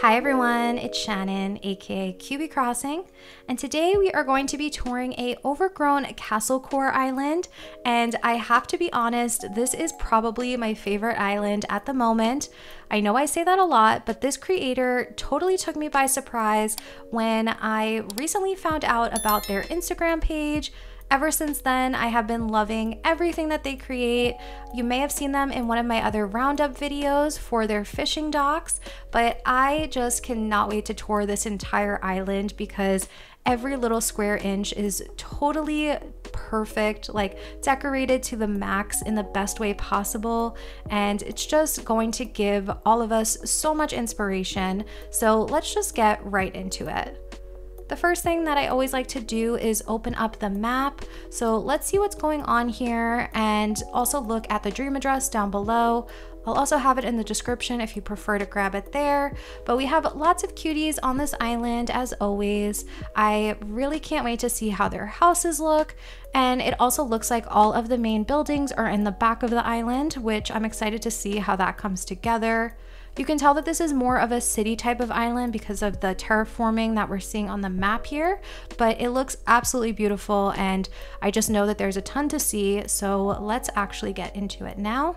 Hi everyone, it's Shannon, aka Kyuubi Crossing, and today we are going to be touring a overgrown castle core island. And I have to be honest, this is probably my favorite island at the moment. I know I say that a lot, but this creator totally took me by surprise when I recently found out about their Instagram page Ever since then, I have been loving everything that they create. You may have seen them in one of my other roundup videos for their fishing docks, but I just cannot wait to tour this entire island because every little square inch is totally perfect, like decorated to the max in the best way possible. And it's just going to give all of us so much inspiration. So let's just get right into it. The first thing that I always like to do is open up the map. So let's see what's going on here and also look at the dream address down below. I'll also have it in the description if you prefer to grab it there. But we have lots of cuties on this island as always. I really can't wait to see how their houses look. And it also looks like all of the main buildings are in the back of the island, which I'm excited to see how that comes together. You can tell that this is more of a city type of island because of the terraforming that we're seeing on the map here, but it looks absolutely beautiful and I just know that there's a ton to see, so let's actually get into it now.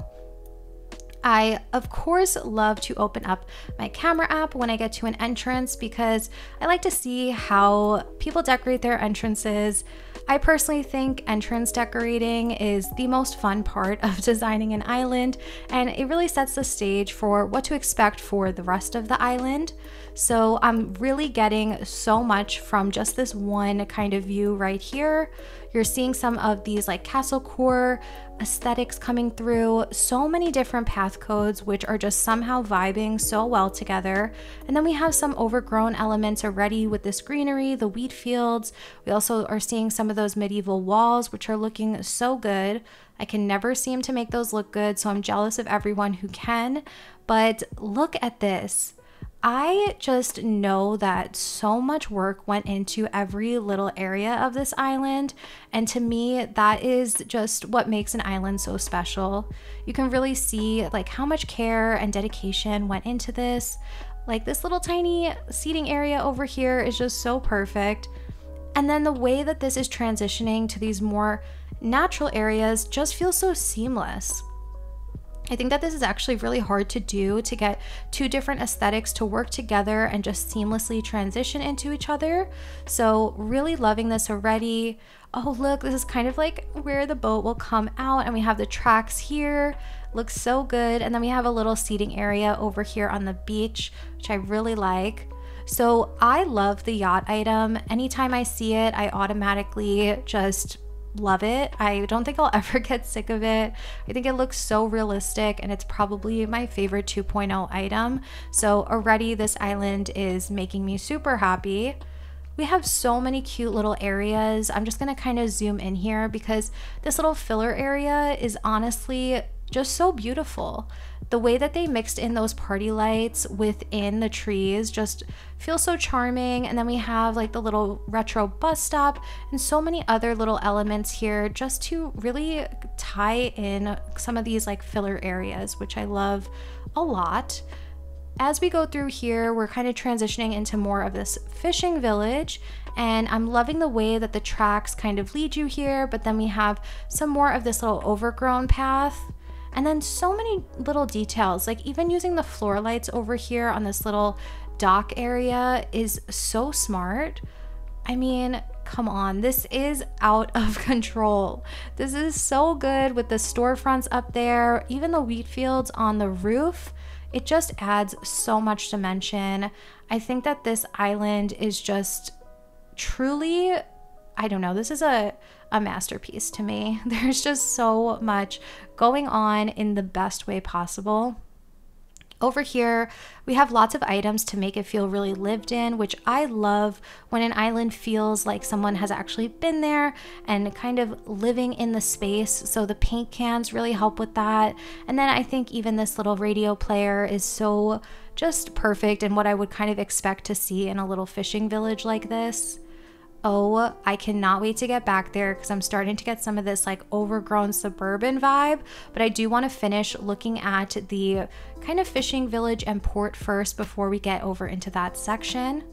I, of course, love to open up my camera app when I get to an entrance because I like to see how people decorate their entrances. I personally think entrance decorating is the most fun part of designing an island, and it really sets the stage for what to expect for the rest of the island. So I'm really getting so much from just this one kind of view right here. You're seeing some of these like castle core aesthetics coming through, so many different path codes, which are just somehow vibing so well together. And then we have some overgrown elements already with this greenery, the wheat fields. We also are seeing some of those medieval walls, which are looking so good. I can never seem to make those look good, so I'm jealous of everyone who can. But look at this. I just know that so much work went into every little area of this island. And to me, that is just what makes an island so special. You can really see like how much care and dedication went into this. Like this little tiny seating area over here is just so perfect. And then the way that this is transitioning to these more natural areas just feels so seamless. I think that this is actually really hard to do to get two different aesthetics to work together and just seamlessly transition into each other. So, really loving this already. Oh, look, this is kind of like where the boat will come out, and we have the tracks here. Looks so good. And then we have a little seating area over here on the beach, which I really like. So, I love the yacht item. Anytime I see it, I automatically just love it. I don't think I'll ever get sick of it. I think it looks so realistic and it's probably my favorite 2.0 item. So already this island is making me super happy. We have so many cute little areas. I'm just gonna kind of zoom in here because this little filler area is honestly just so beautiful. The way that they mixed in those party lights within the trees just feels so charming. And then we have like the little retro bus stop and so many other little elements here just to really tie in some of these like filler areas, which I love a lot. As we go through here, we're kind of transitioning into more of this fishing village and I'm loving the way that the tracks kind of lead you here, but then we have some more of this little overgrown path and then so many little details, like even using the floor lights over here on this little dock area is so smart. I mean, come on, this is out of control. This is so good with the storefronts up there, even the wheat fields on the roof. It just adds so much dimension. I think that this island is just truly I don't know, this is a, a masterpiece to me. There's just so much going on in the best way possible. Over here, we have lots of items to make it feel really lived in, which I love when an island feels like someone has actually been there and kind of living in the space. So the paint cans really help with that. And then I think even this little radio player is so just perfect and what I would kind of expect to see in a little fishing village like this. Oh, I cannot wait to get back there because I'm starting to get some of this like overgrown suburban vibe. But I do want to finish looking at the kind of fishing village and port first before we get over into that section.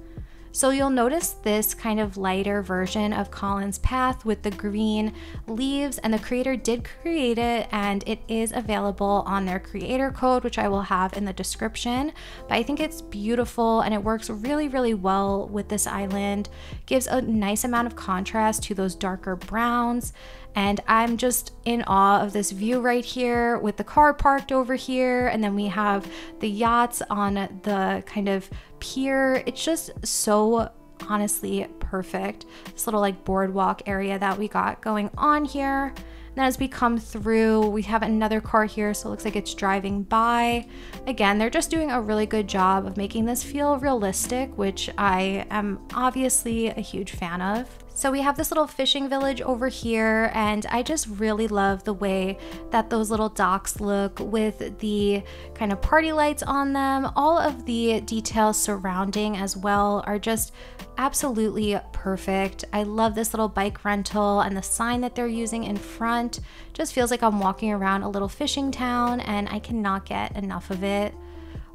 So you'll notice this kind of lighter version of Colin's Path with the green leaves and the creator did create it and it is available on their creator code which I will have in the description. But I think it's beautiful and it works really really well with this island. Gives a nice amount of contrast to those darker browns and I'm just in awe of this view right here with the car parked over here. And then we have the yachts on the kind of pier. It's just so honestly perfect. This little like boardwalk area that we got going on here. And then as we come through, we have another car here, so it looks like it's driving by. Again, they're just doing a really good job of making this feel realistic, which I am obviously a huge fan of. So we have this little fishing village over here and I just really love the way that those little docks look with the kind of party lights on them. All of the details surrounding as well are just absolutely perfect. I love this little bike rental and the sign that they're using in front. Just feels like I'm walking around a little fishing town and I cannot get enough of it.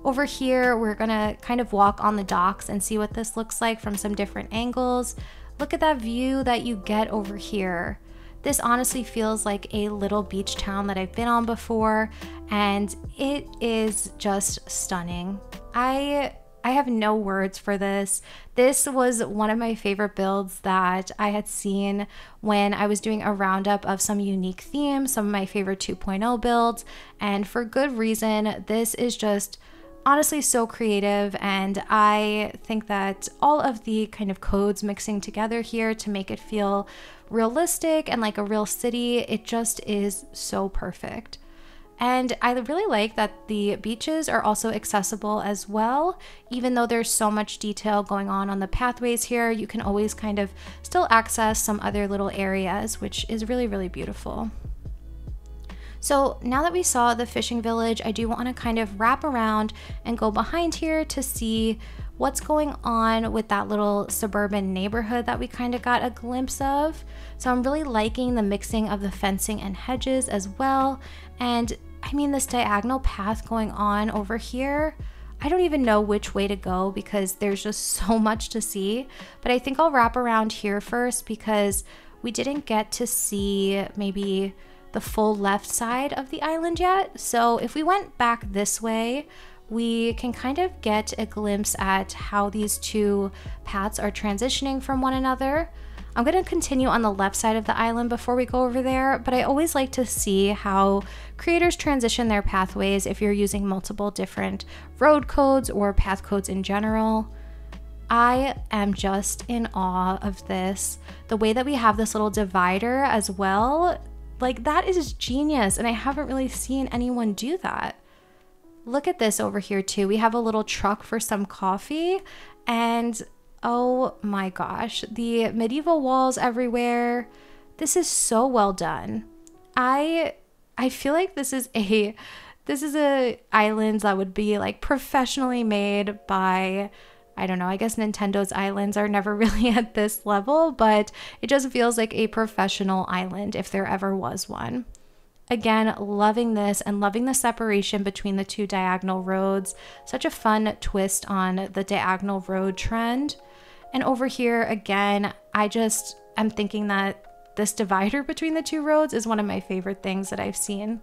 Over here, we're gonna kind of walk on the docks and see what this looks like from some different angles. Look at that view that you get over here. This honestly feels like a little beach town that I've been on before, and it is just stunning. I I have no words for this. This was one of my favorite builds that I had seen when I was doing a roundup of some unique themes, some of my favorite 2.0 builds, and for good reason. This is just honestly so creative and I think that all of the kind of codes mixing together here to make it feel realistic and like a real city, it just is so perfect. And I really like that the beaches are also accessible as well. Even though there's so much detail going on on the pathways here, you can always kind of still access some other little areas, which is really, really beautiful. So now that we saw the fishing village, I do want to kind of wrap around and go behind here to see what's going on with that little suburban neighborhood that we kind of got a glimpse of. So I'm really liking the mixing of the fencing and hedges as well. And I mean, this diagonal path going on over here, I don't even know which way to go because there's just so much to see. But I think I'll wrap around here first because we didn't get to see maybe the full left side of the island yet. So if we went back this way, we can kind of get a glimpse at how these two paths are transitioning from one another. I'm going to continue on the left side of the island before we go over there, but I always like to see how creators transition their pathways if you're using multiple different road codes or path codes in general. I am just in awe of this. The way that we have this little divider as well like, that is genius, and I haven't really seen anyone do that. Look at this over here, too. We have a little truck for some coffee, and oh my gosh, the medieval walls everywhere. This is so well done. I I feel like this is a this is a island that would be like professionally made by I don't know, I guess Nintendo's islands are never really at this level, but it just feels like a professional island if there ever was one. Again, loving this and loving the separation between the two diagonal roads. Such a fun twist on the diagonal road trend. And over here, again, I just am thinking that this divider between the two roads is one of my favorite things that I've seen.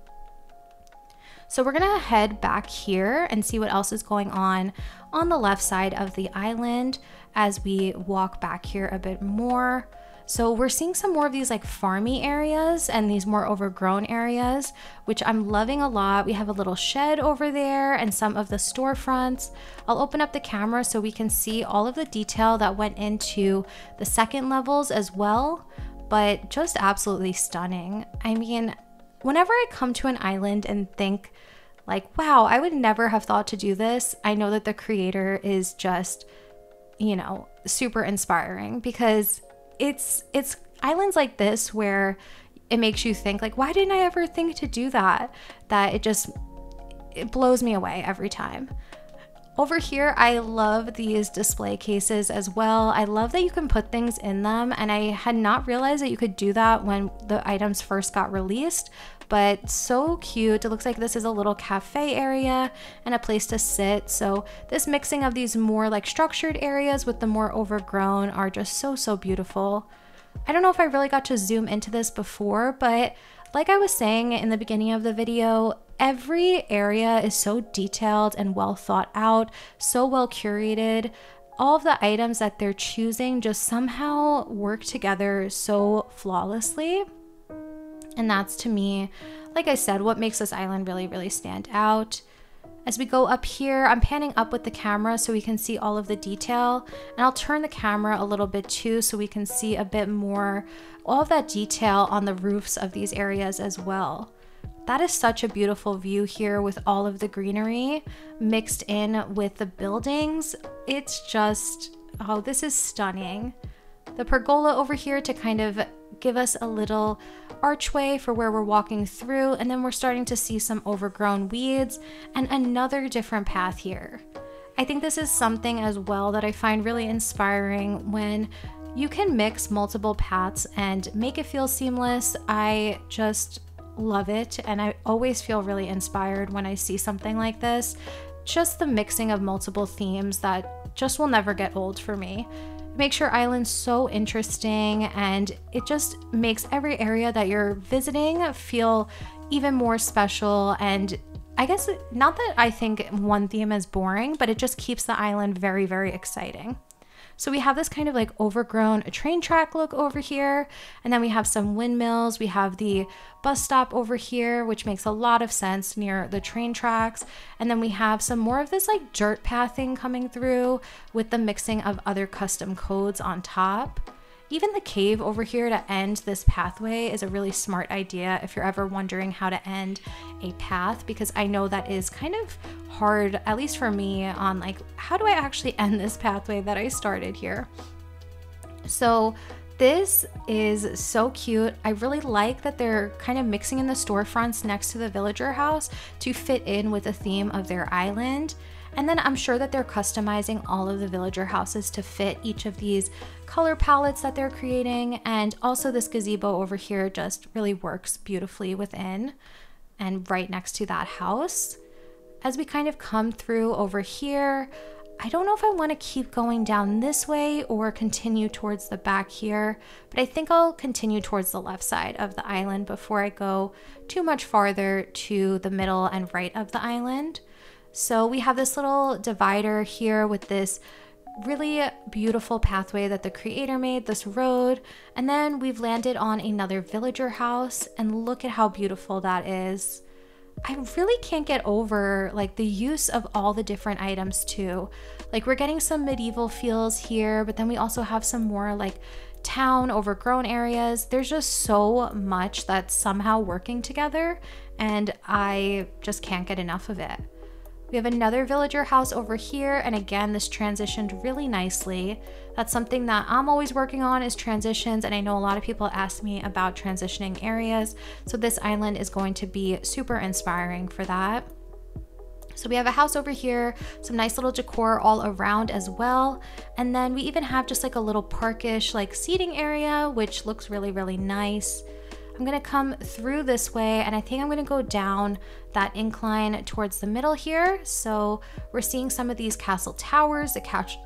So we're gonna head back here and see what else is going on on the left side of the island as we walk back here a bit more. So we're seeing some more of these like farmy areas and these more overgrown areas, which I'm loving a lot. We have a little shed over there and some of the storefronts. I'll open up the camera so we can see all of the detail that went into the second levels as well, but just absolutely stunning. I mean, whenever I come to an island and think like, wow, I would never have thought to do this, I know that the creator is just, you know, super inspiring because it's it's islands like this where it makes you think like why didn't I ever think to do that? That it just it blows me away every time. Over here, I love these display cases as well. I love that you can put things in them, and I had not realized that you could do that when the items first got released, but so cute. It looks like this is a little cafe area and a place to sit. So this mixing of these more like structured areas with the more overgrown are just so, so beautiful. I don't know if I really got to zoom into this before, but like I was saying in the beginning of the video, every area is so detailed and well thought out, so well curated. All of the items that they're choosing just somehow work together so flawlessly. And that's to me, like I said, what makes this island really, really stand out. As we go up here, I'm panning up with the camera so we can see all of the detail. And I'll turn the camera a little bit too so we can see a bit more all of that detail on the roofs of these areas as well. That is such a beautiful view here with all of the greenery mixed in with the buildings. It's just, oh, this is stunning. The pergola over here to kind of give us a little archway for where we're walking through, and then we're starting to see some overgrown weeds and another different path here. I think this is something as well that I find really inspiring when you can mix multiple paths and make it feel seamless. I just love it, and I always feel really inspired when I see something like this. Just the mixing of multiple themes that just will never get old for me makes your island so interesting and it just makes every area that you're visiting feel even more special and I guess not that I think one theme is boring, but it just keeps the island very, very exciting. So we have this kind of like overgrown train track look over here. And then we have some windmills. We have the bus stop over here, which makes a lot of sense near the train tracks. And then we have some more of this like dirt pathing coming through with the mixing of other custom codes on top. Even the cave over here to end this pathway is a really smart idea if you're ever wondering how to end a path, because I know that is kind of hard, at least for me, on like, how do I actually end this pathway that I started here? So this is so cute. I really like that they're kind of mixing in the storefronts next to the villager house to fit in with the theme of their island. And then I'm sure that they're customizing all of the villager houses to fit each of these color palettes that they're creating. And also this gazebo over here just really works beautifully within and right next to that house. As we kind of come through over here, I don't know if I want to keep going down this way or continue towards the back here, but I think I'll continue towards the left side of the island before I go too much farther to the middle and right of the island. So we have this little divider here with this really beautiful pathway that the creator made, this road, and then we've landed on another villager house and look at how beautiful that is. I really can't get over like the use of all the different items too. Like we're getting some medieval feels here, but then we also have some more like town overgrown areas. There's just so much that's somehow working together and I just can't get enough of it. We have another villager house over here, and again, this transitioned really nicely. That's something that I'm always working on is transitions, and I know a lot of people ask me about transitioning areas, so this island is going to be super inspiring for that. So we have a house over here, some nice little decor all around as well. And then we even have just like a little parkish like seating area, which looks really, really nice. I'm gonna come through this way and I think I'm gonna go down that incline towards the middle here. So we're seeing some of these castle towers, the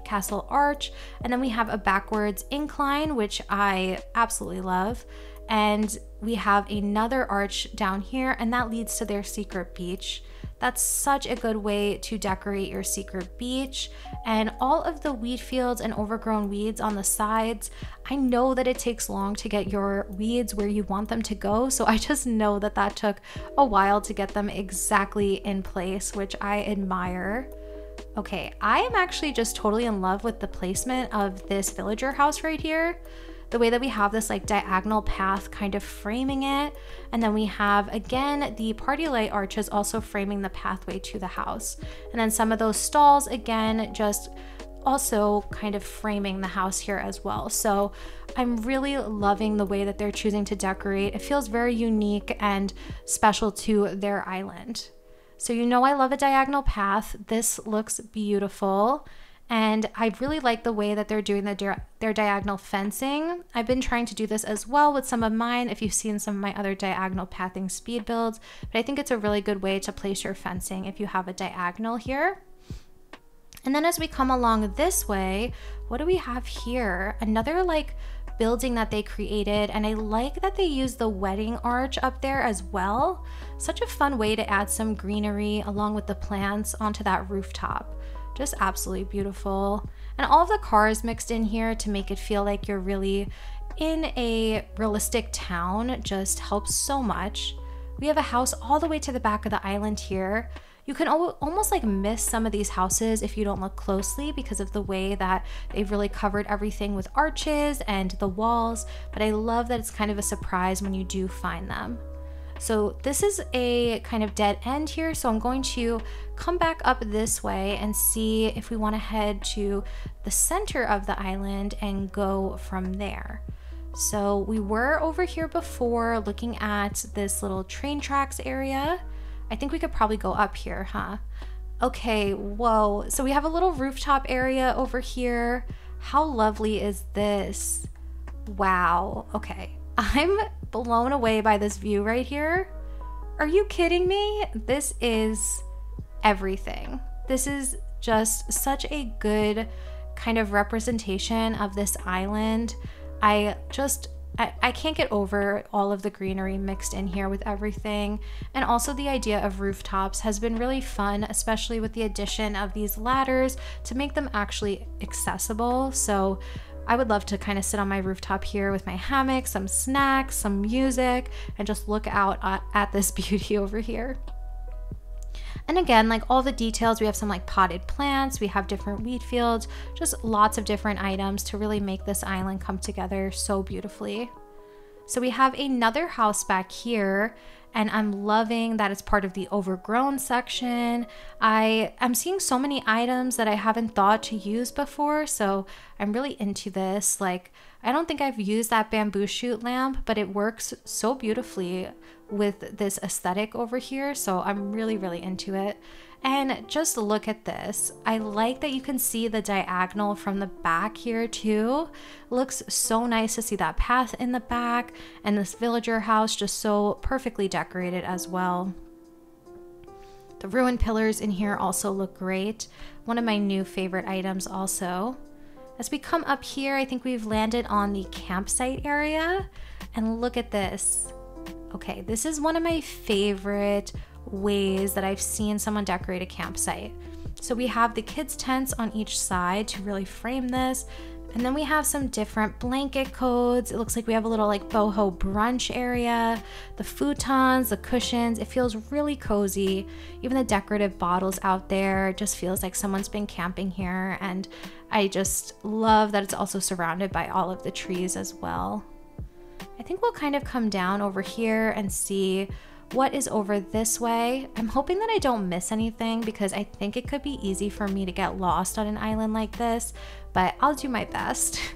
castle arch, and then we have a backwards incline, which I absolutely love. And we have another arch down here and that leads to their secret beach. That's such a good way to decorate your secret beach. And all of the wheat fields and overgrown weeds on the sides, I know that it takes long to get your weeds where you want them to go. So I just know that that took a while to get them exactly in place, which I admire. Okay, I am actually just totally in love with the placement of this villager house right here the way that we have this like diagonal path kind of framing it. And then we have again the party light arches also framing the pathway to the house. And then some of those stalls again just also kind of framing the house here as well. So I'm really loving the way that they're choosing to decorate. It feels very unique and special to their island. So you know I love a diagonal path. This looks beautiful. And I really like the way that they're doing the di their diagonal fencing. I've been trying to do this as well with some of mine if you've seen some of my other diagonal pathing speed builds, but I think it's a really good way to place your fencing if you have a diagonal here. And then as we come along this way, what do we have here? Another like building that they created and I like that they use the wedding arch up there as well. Such a fun way to add some greenery along with the plants onto that rooftop. Just absolutely beautiful. And all of the cars mixed in here to make it feel like you're really in a realistic town just helps so much. We have a house all the way to the back of the island here. You can almost like miss some of these houses if you don't look closely because of the way that they've really covered everything with arches and the walls, but I love that it's kind of a surprise when you do find them. So this is a kind of dead end here. So I'm going to come back up this way and see if we want to head to the center of the island and go from there. So we were over here before looking at this little train tracks area. I think we could probably go up here, huh? Okay, whoa. So we have a little rooftop area over here. How lovely is this? Wow. Okay. I'm blown away by this view right here. Are you kidding me? This is everything. This is just such a good kind of representation of this island. I just I, I can't get over all of the greenery mixed in here with everything. And also, the idea of rooftops has been really fun, especially with the addition of these ladders to make them actually accessible. So, I would love to kind of sit on my rooftop here with my hammock, some snacks, some music, and just look out at, this beauty over here. And again, like all the details, we have some like potted plants, we have different wheat fields, just lots of different items to really make this island come together so beautifully. So we have another house back here and I'm loving that it's part of the overgrown section. I am seeing so many items that I haven't thought to use before, so I'm really into this. Like, I don't think I've used that bamboo shoot lamp, but it works so beautifully with this aesthetic over here, so I'm really, really into it. And just look at this. I like that you can see the diagonal from the back here too. Looks so nice to see that path in the back and this villager house just so perfectly decorated as well. The ruined pillars in here also look great. One of my new favorite items also. As we come up here, I think we've landed on the campsite area. And look at this. Okay, this is one of my favorite ways that I've seen someone decorate a campsite. So we have the kids' tents on each side to really frame this. And then we have some different blanket codes. It looks like we have a little like boho brunch area, the futons, the cushions. It feels really cozy. Even the decorative bottles out there just feels like someone's been camping here. And I just love that it's also surrounded by all of the trees as well. I think we'll kind of come down over here and see what is over this way. I'm hoping that I don't miss anything because I think it could be easy for me to get lost on an island like this, but I'll do my best.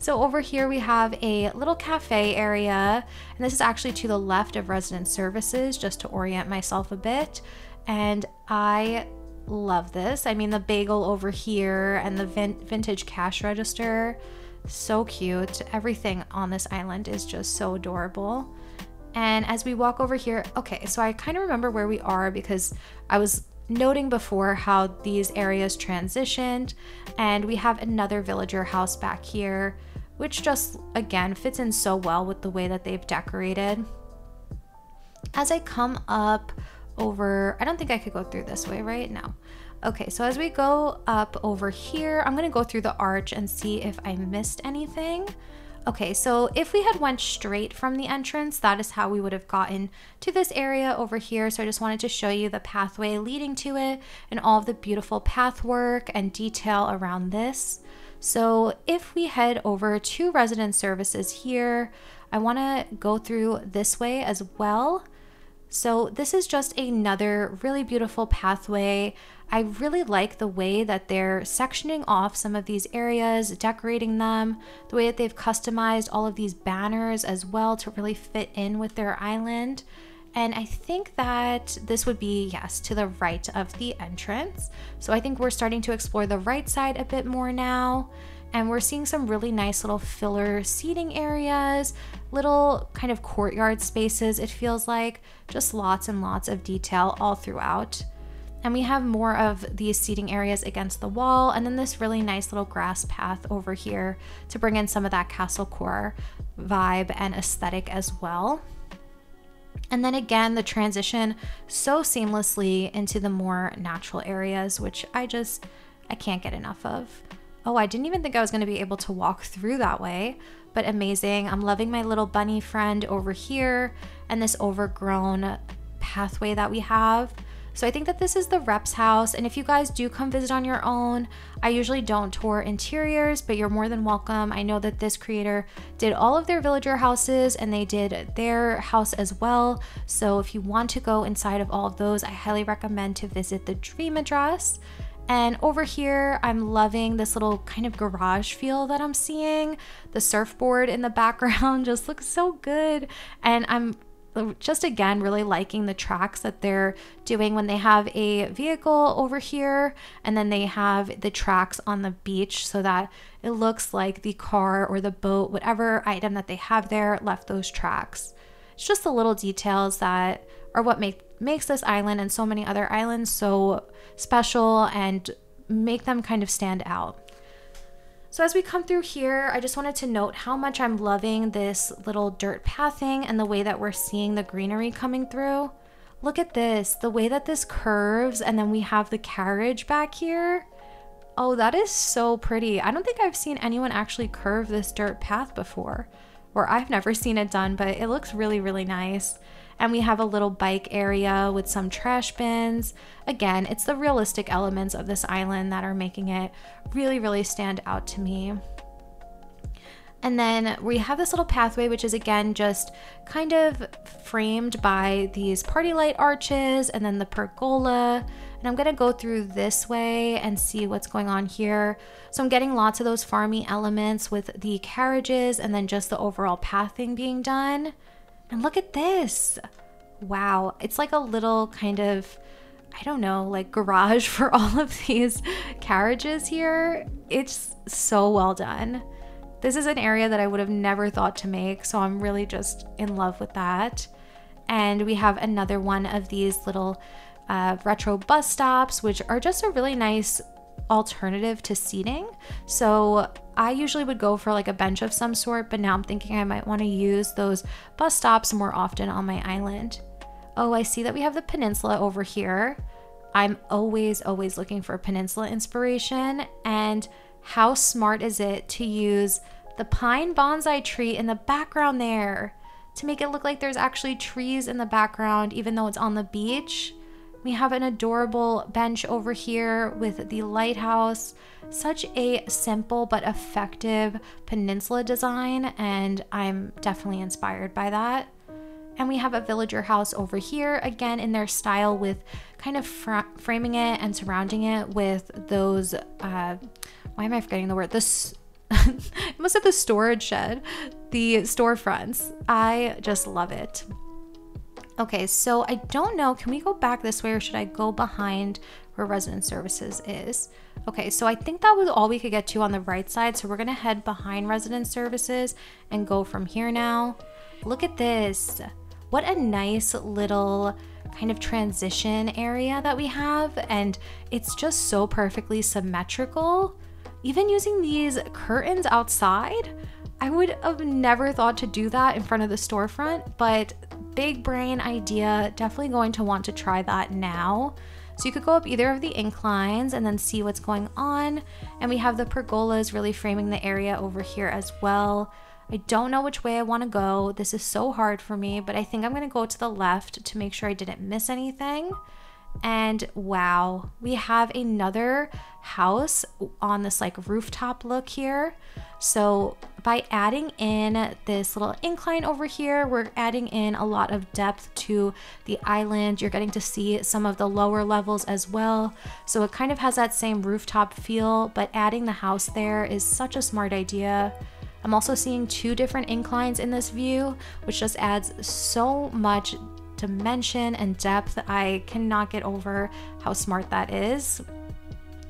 So over here we have a little cafe area, and this is actually to the left of resident services just to orient myself a bit. And I love this. I mean, the bagel over here and the vin vintage cash register, so cute. Everything on this island is just so adorable. And as we walk over here, okay, so I kind of remember where we are because I was noting before how these areas transitioned, and we have another villager house back here, which just again fits in so well with the way that they've decorated. As I come up over, I don't think I could go through this way, right? No. Okay, so as we go up over here, I'm gonna go through the arch and see if I missed anything. Okay, so if we had went straight from the entrance, that is how we would have gotten to this area over here. So I just wanted to show you the pathway leading to it and all of the beautiful pathwork and detail around this. So if we head over to resident services here, I wanna go through this way as well. So this is just another really beautiful pathway. I really like the way that they're sectioning off some of these areas, decorating them, the way that they've customized all of these banners as well to really fit in with their island. And I think that this would be, yes, to the right of the entrance. So I think we're starting to explore the right side a bit more now. And we're seeing some really nice little filler seating areas, little kind of courtyard spaces, it feels like. Just lots and lots of detail all throughout. And we have more of these seating areas against the wall, and then this really nice little grass path over here to bring in some of that castle core vibe and aesthetic as well. And then again, the transition so seamlessly into the more natural areas, which I just, I can't get enough of. Oh, I didn't even think I was going to be able to walk through that way, but amazing. I'm loving my little bunny friend over here and this overgrown pathway that we have. So I think that this is the rep's house. And if you guys do come visit on your own, I usually don't tour interiors, but you're more than welcome. I know that this creator did all of their villager houses and they did their house as well. So if you want to go inside of all of those, I highly recommend to visit the dream address. And over here, I'm loving this little kind of garage feel that I'm seeing. The surfboard in the background just looks so good. And I'm just again really liking the tracks that they're doing when they have a vehicle over here and then they have the tracks on the beach so that it looks like the car or the boat whatever item that they have there left those tracks it's just the little details that are what make makes this island and so many other islands so special and make them kind of stand out so as we come through here, I just wanted to note how much I'm loving this little dirt pathing and the way that we're seeing the greenery coming through. Look at this, the way that this curves and then we have the carriage back here. Oh, that is so pretty. I don't think I've seen anyone actually curve this dirt path before, or I've never seen it done, but it looks really, really nice and we have a little bike area with some trash bins. Again, it's the realistic elements of this island that are making it really, really stand out to me. And then we have this little pathway, which is again just kind of framed by these party light arches and then the pergola. And I'm gonna go through this way and see what's going on here. So I'm getting lots of those farmy elements with the carriages and then just the overall pathing being done. And look at this. Wow. It's like a little kind of, I don't know, like garage for all of these carriages here. It's so well done. This is an area that I would have never thought to make, so I'm really just in love with that. And we have another one of these little uh, retro bus stops, which are just a really nice alternative to seating. So I usually would go for like a bench of some sort, but now I'm thinking I might want to use those bus stops more often on my island. Oh, I see that we have the peninsula over here. I'm always, always looking for peninsula inspiration. And how smart is it to use the pine bonsai tree in the background there to make it look like there's actually trees in the background, even though it's on the beach? We have an adorable bench over here with the lighthouse. Such a simple but effective peninsula design, and I'm definitely inspired by that. And we have a villager house over here, again in their style with kind of fr framing it and surrounding it with those, uh, why am I forgetting the word? This, must have the storage shed, the storefronts. I just love it. Okay, so I don't know. Can we go back this way or should I go behind where resident services is? Okay, so I think that was all we could get to on the right side. So we're gonna head behind resident services and go from here now. Look at this. What a nice little kind of transition area that we have. And it's just so perfectly symmetrical. Even using these curtains outside, I would have never thought to do that in front of the storefront, but big brain idea. Definitely going to want to try that now. So you could go up either of the inclines and then see what's going on. And we have the pergolas really framing the area over here as well. I don't know which way I want to go. This is so hard for me, but I think I'm going to go to the left to make sure I didn't miss anything. And wow, we have another house on this like rooftop look here. So by adding in this little incline over here, we're adding in a lot of depth to the island. You're getting to see some of the lower levels as well. So it kind of has that same rooftop feel, but adding the house there is such a smart idea. I'm also seeing two different inclines in this view, which just adds so much dimension and depth. I cannot get over how smart that is.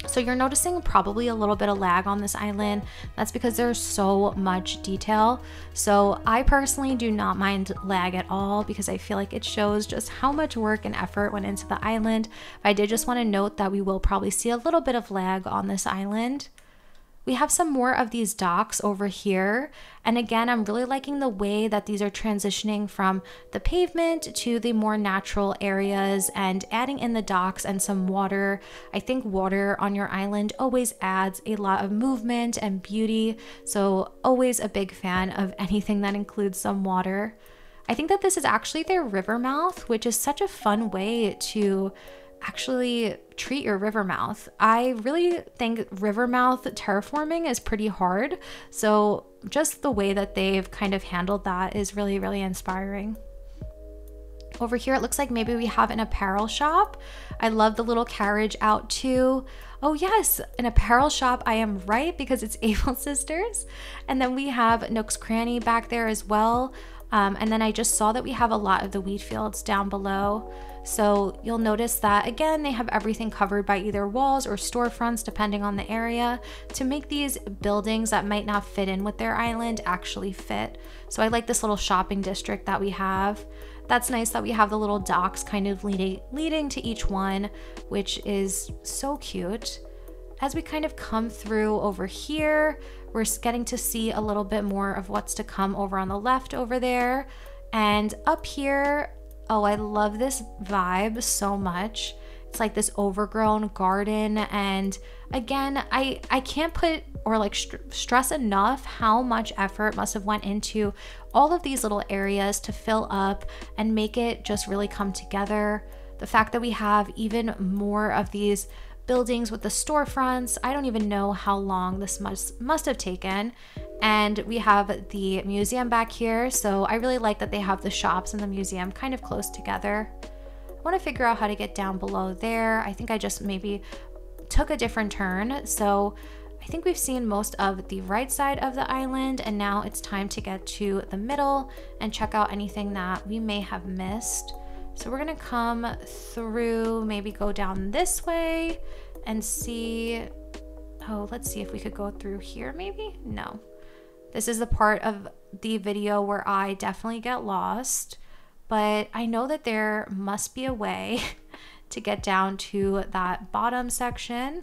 So you're noticing probably a little bit of lag on this island. That's because there's so much detail. So I personally do not mind lag at all because I feel like it shows just how much work and effort went into the island. But I did just want to note that we will probably see a little bit of lag on this island. We have some more of these docks over here. And again, I'm really liking the way that these are transitioning from the pavement to the more natural areas and adding in the docks and some water. I think water on your island always adds a lot of movement and beauty. So always a big fan of anything that includes some water. I think that this is actually their river mouth, which is such a fun way to actually treat your river mouth. I really think river mouth terraforming is pretty hard. So just the way that they've kind of handled that is really, really inspiring. Over here, it looks like maybe we have an apparel shop. I love the little carriage out too. Oh yes, an apparel shop. I am right because it's Able Sisters. And then we have Nook's Cranny back there as well. Um, and then I just saw that we have a lot of the wheat fields down below. So you'll notice that again, they have everything covered by either walls or storefronts, depending on the area, to make these buildings that might not fit in with their island actually fit. So I like this little shopping district that we have. That's nice that we have the little docks kind of leading, leading to each one, which is so cute. As we kind of come through over here, we're getting to see a little bit more of what's to come over on the left over there. And up here, Oh, I love this vibe so much. It's like this overgrown garden and again, I I can't put or like st- stress enough how much effort must have went into all of these little areas to fill up and make it just really come together. The fact that we have even more of these buildings with the storefronts. I don't even know how long this must must have taken. And we have the museum back here. So I really like that they have the shops and the museum kind of close together. I want to figure out how to get down below there. I think I just maybe took a different turn. So I think we've seen most of the right side of the island and now it's time to get to the middle and check out anything that we may have missed. So we're gonna come through, maybe go down this way and see, oh, let's see if we could go through here maybe? No. This is the part of the video where I definitely get lost, but I know that there must be a way to get down to that bottom section.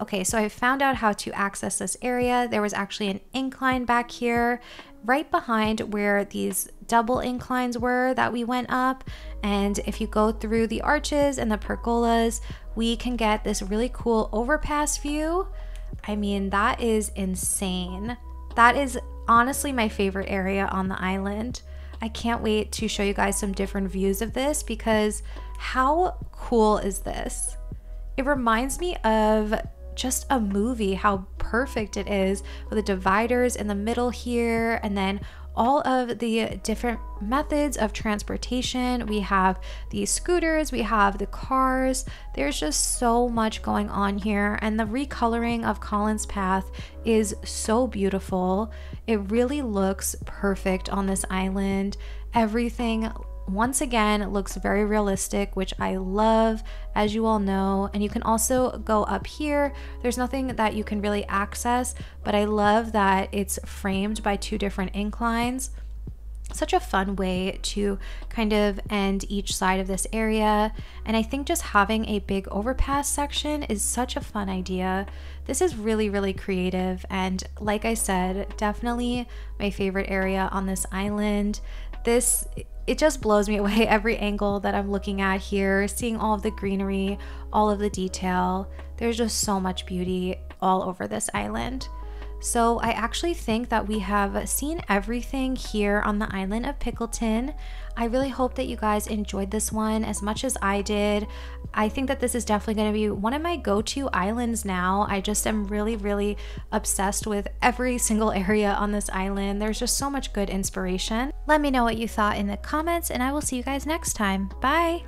Okay, so I found out how to access this area. There was actually an incline back here, right behind where these double inclines were that we went up. And if you go through the arches and the pergolas, we can get this really cool overpass view. I mean, that is insane. That is honestly my favorite area on the island. I can't wait to show you guys some different views of this because how cool is this? It reminds me of just a movie, how perfect it is with the dividers in the middle here and then all of the different methods of transportation. We have the scooters, we have the cars. There's just so much going on here, and the recoloring of Collins Path is so beautiful. It really looks perfect on this island. Everything once again it looks very realistic which i love as you all know and you can also go up here there's nothing that you can really access but i love that it's framed by two different inclines such a fun way to kind of end each side of this area. And I think just having a big overpass section is such a fun idea. This is really, really creative. And like I said, definitely my favorite area on this island. This it just blows me away every angle that I'm looking at here, seeing all of the greenery, all of the detail. There's just so much beauty all over this island. So I actually think that we have seen everything here on the island of Pickleton. I really hope that you guys enjoyed this one as much as I did. I think that this is definitely going to be one of my go-to islands now. I just am really, really obsessed with every single area on this island. There's just so much good inspiration. Let me know what you thought in the comments and I will see you guys next time. Bye!